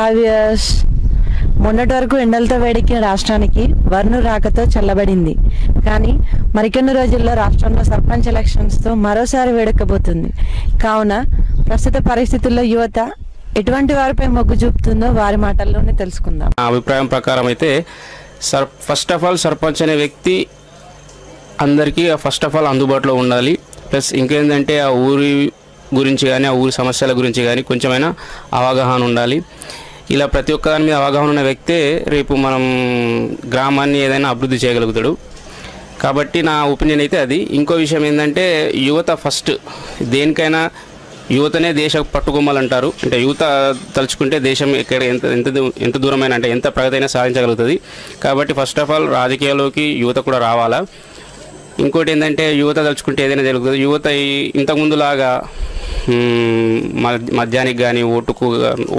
కావ్యస్ మొన్నటి వరకు ఎండలతో వేడెక్కిన రాష్ట్రానికి వర్ణు రాకతో చల్లబడింది. కానీ మరికొన్ని రోజుల్లో రాష్ట్రంలో సర్పంచ్ ఎలక్షన్స్తో మరోసారి వేడెక్కబోతుంది. కావున ప్రస్తుత పరిస్థితుల్లో యువత ఎటువంటి వారిపై మొగ్గు చూపుతుందో వారి మాటల్లోనే తెలుసుకుందాం. నా అభిప్రాయం ప్రకారం అయితే sir first of all sarpanch అనే వ్యక్తి అందరికీ ఫస్ట్ ఆఫ్ ఆల్ అందుబాటులో ఉండాలి. ప్లస్ ఇంకేంటంటే ఆ ఊరి గురించి కానీ ఆ ఊరి సమస్యల గురించి కానీ కొంచెమైనా అవగాహన ఉండాలి. ఇలా ప్రతి ఒక్క దాని మీద అవగాహన ఉన్న వ్యక్తే రేపు మనం గ్రామాన్ని ఏదైనా అభివృద్ధి చేయగలుగుతాడు. కాబట్టి నా ఒపీనియన్ అయితే అది. ఇంకో విషయం ఏంటంటే యువత ఫస్ట్ దేనికైనా యువతనే దేశ పట్టుకొమ్మలు అంటారు అంటే యువత తలుచుకుంటే దేశం ఎక్కడ ఎంత ఎంత ఎంత దూరమైన అంటే ఎంత ప్రగతి అయినా సాధించగలుగుతుంది. కాబట్టి ఫస్ట్ ఆఫ్ ఆల్ రాజకీయాల్లోకి యువత కూడా రావాలా. ఇంకోటి ఏంటంటే యువత తలుచుకుంటే ఏదైనా జరుగుతుంది. యువత ఇంతకుముందులాగా మద్యానికి కానీ ఓటుకు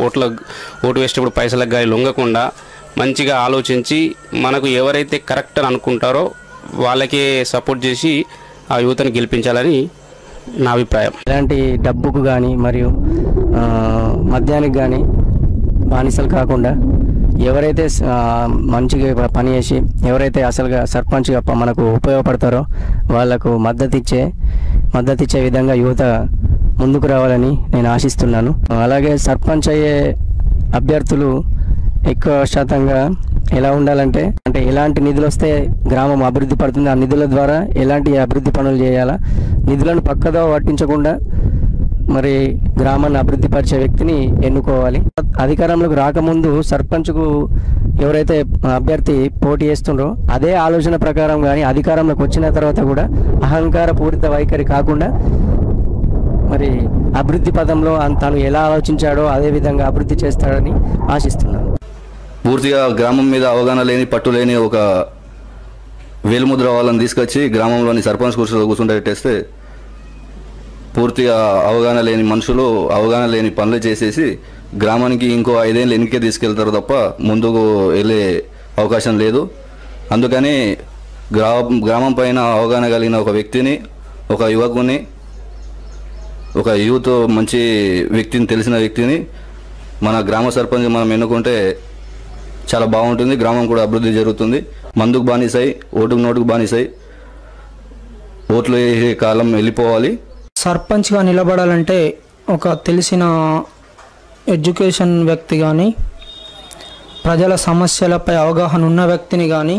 ఓట్ల ఓటు వేసేటప్పుడు పైసలకు కానీ లొంగకుండా మంచిగా ఆలోచించి మనకు ఎవరైతే కరెక్ట్ అని అనుకుంటారో వాళ్ళకే సపోర్ట్ చేసి ఆ యువతను గెలిపించాలని నా అభిప్రాయం. ఎలాంటి డబ్బుకు కానీ మరియు మద్యానికి కానీ బానిసలు కాకుండా ఎవరైతే మంచిగా పని చేసి ఎవరైతే అసలుగా సర్పంచ్గా మనకు ఉపయోగపడతారో వాళ్ళకు మద్దతు ఇచ్చే మద్దతు ఇచ్చే విధంగా యువత ముందుకు రావాలని నేను ఆశిస్తున్నాను. అలాగే సర్పంచ్ అయ్యే అభ్యర్థులు ఎక్కువ శాతంగా ఎలా ఉండాలంటే అంటే ఎలాంటి నిధులు వస్తే గ్రామం అభివృద్ధి పడుతుంది ఆ నిధుల ద్వారా ఎలాంటి అభివృద్ధి పనులు చేయాలా? నిధులను పక్కదో పట్టించకుండా మరి గ్రామాన్ని అభివృద్ధి పరిచే వ్యక్తిని ఎన్నుకోవాలి. అధికారంలోకి రాకముందు సర్పంచ్కు ఎవరైతే అభ్యర్థి పోటీ చేస్తుండ్రో అదే ఆలోచన ప్రకారం కానీ అధికారంలోకి వచ్చిన తర్వాత కూడా అహంకార పూరిత వైఖరి కాకుండా మరి అభివృద్ధి పదంలో తాను తను ఎలా ఆలోచించాడో అదే విధంగా అభివృద్ధి చేస్తాడని ఆశిస్తున్నాను. పూర్తిగా గ్రామం మీద అవగాహన లేని పట్టు లేని ఒక వేలుముద్ర వాళ్ళని తీసుకొచ్చి గ్రామంలోని సర్పంచ్ కుర్చీలో కూర్చుండేటేస్తే పూర్తిగా అవగాహన లేని మనుషులు అవగాహన లేని పనులు చేసేసి గ్రామానికి ఇంకో ఐదేళ్ళు ఎన్నికే తీసుకెళ్తారు తప్ప ముందుకు వెళ్ళే అవకాశం లేదు. అందుకని గ్రా గ్రామం పైన అవగాహన కలిగిన ఒక వ్యక్తిని ఒక యువకుని ఒక యూత్ మంచి వ్యక్తిని తెలిసిన వ్యక్తిని మన గ్రామ సర్పంచ్ మనం ఎన్నుకుంటే చాలా బాగుంటుంది. గ్రామం కూడా అభివృద్ధి జరుగుతుంది. మందుకు బానిసాయి ఓటుకు నోటుకు బానిసాయి ఓట్లు వేసే కాలం వెళ్ళిపోవాలి. సర్పంచ్గా నిలబడాలంటే ఒక తెలిసిన ఎడ్యుకేషన్ వ్యక్తి కానీ ప్రజల సమస్యలపై అవగాహన ఉన్న వ్యక్తిని కానీ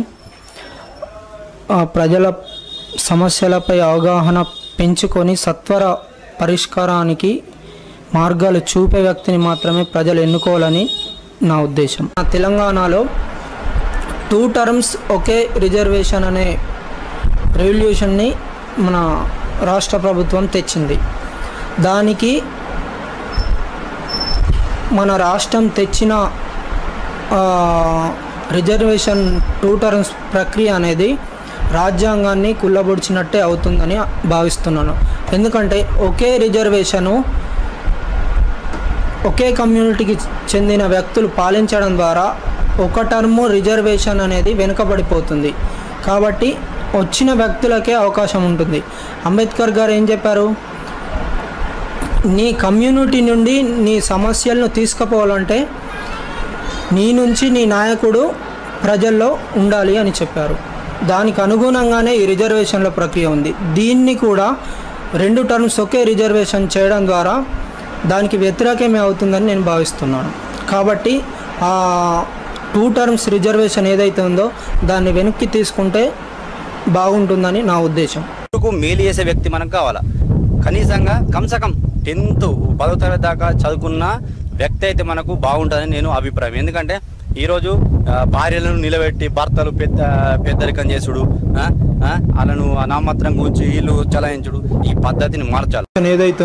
ఆ ప్రజల సమస్యలపై అవగాహన పెంచుకొని సత్వర పరిష్కారానికి మార్గాలు చూపే వ్యక్తిని మాత్రమే ప్రజలు ఎన్నుకోవాలని నా ఉద్దేశం. నా తెలంగాణలో టూ టర్మ్స్ ఒకే రిజర్వేషన్ అనే రెవల్యూషన్ని మన రాష్ట్ర ప్రభుత్వం తెచ్చింది. దానికి మన రాష్ట్రం తెచ్చిన రిజర్వేషన్ టూ టర్మ్స్ ప్రక్రియ అనేది రాజ్యాంగాన్ని కుల్లబొడిచినట్టే అవుతుందని భావిస్తున్నాను. ఎందుకంటే ఒకే రిజర్వేషను ఒకే కమ్యూనిటీకి చెందిన వ్యక్తులు పాలించడం ద్వారా ఒక టర్ము రిజర్వేషన్ అనేది వెనుకబడిపోతుంది. కాబట్టి వచ్చిన వ్యక్తులకే అవకాశం ఉంటుంది. అంబేద్కర్ గారు ఏం చెప్పారు? నీ కమ్యూనిటీ నుండి నీ సమస్యలను తీసుకుపోవాలంటే నీ నుంచి నీ నాయకుడు ప్రజల్లో ఉండాలి అని చెప్పారు. దానికి అనుగుణంగానే ఈ రిజర్వేషన్ల ప్రక్రియ ఉంది. దీన్ని కూడా రెండు టర్మ్స్ ఒకే రిజర్వేషన్ చేయడం ద్వారా దానికి వ్యతిరేకమే అవుతుందని నేను భావిస్తున్నాను. కాబట్టి ఆ టూ టర్మ్స్ రిజర్వేషన్ ఏదైతే ఉందో దాన్ని వెనక్కి తీసుకుంటే బాగుంటుందని నా ఉద్దేశం. కు మేలు చేసే వ్యక్తి మనకు కావాలా? కనీసంగా కమ్సకం టెన్త్ పదో తరగతి దాకా చదువుకున్న వ్యక్తి అయితే మనకు బాగుంటుందని నేను అభిప్రాయం. ఎందుకంటే ఈరోజు ఆ, భార్యలను నిలబెట్టి భర్తలు పెద్ద పెద్దరికం చేసుడు ఆ, ఆ, వాళ్ళను నామాత్రంగా ఉంచి వీళ్ళు చలాయించుడు. ఈ పద్ధతిని మార్చాలి. ఏదైతే